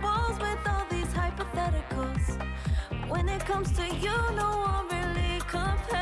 walls with all these hypotheticals. When it comes to you, no one really compares.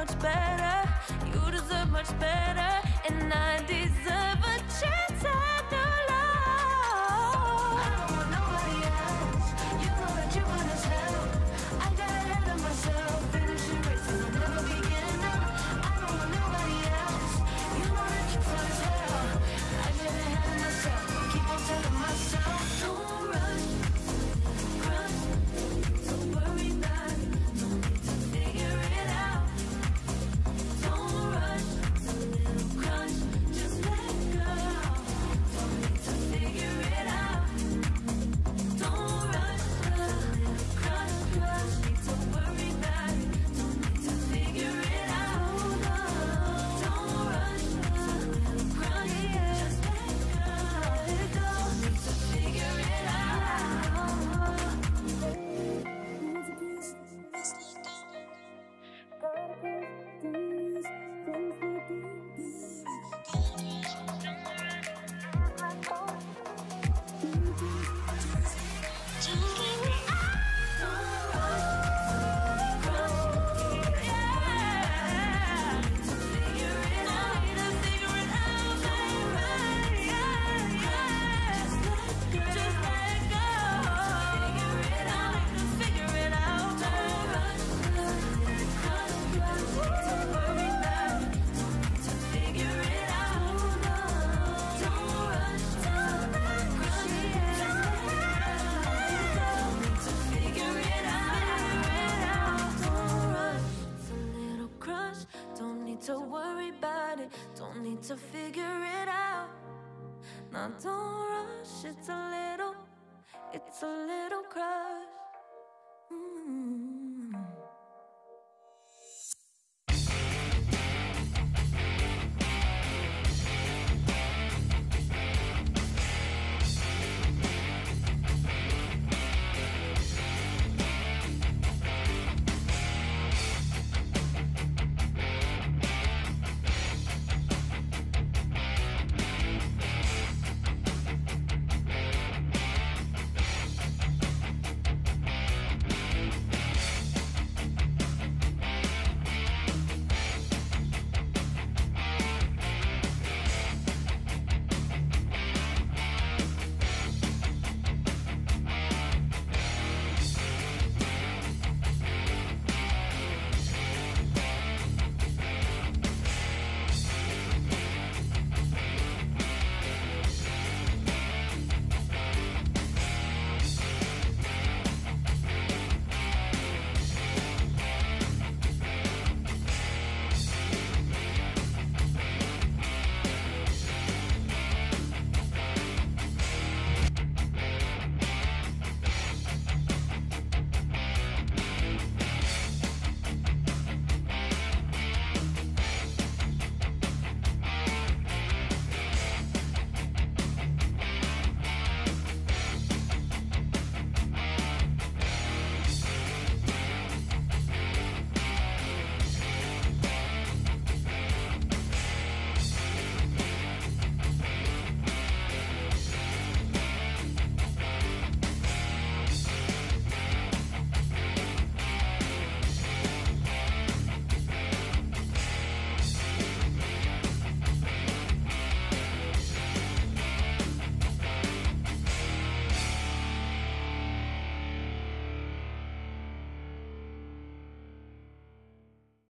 much better. You deserve much better. And I deserve a chance. to figure it out. Now don't rush, it's a little, it's a little crush.